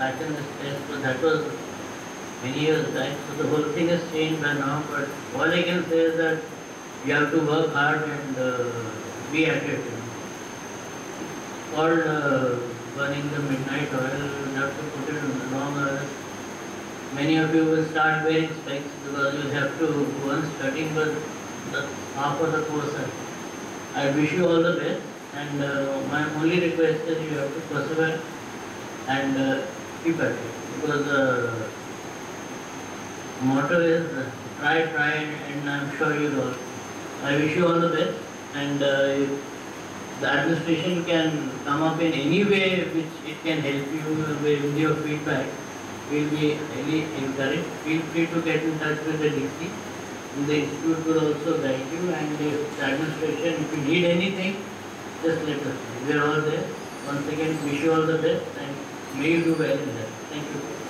is test, that was many years back. So the whole thing has changed by now, but all I can say is that you have to work hard and uh, be at it. Called uh, burning the midnight oil, you have to put it in the long hours. Many of you will start wearing specs because you have to go on studying, but that's half of the course. I wish you all the best and uh, my only request is you have to persevere and uh, because the motto is uh, try, try and I'm sure you will. I wish you all the best and uh, if the administration can come up in any way which it can help you with your feedback. We'll be highly encouraged. Feel free to get in touch with the DC. The institute will also guide you and the administration, if you need anything, just let us know. We are all there. Once again, wish you all the best and well in that. Thank you.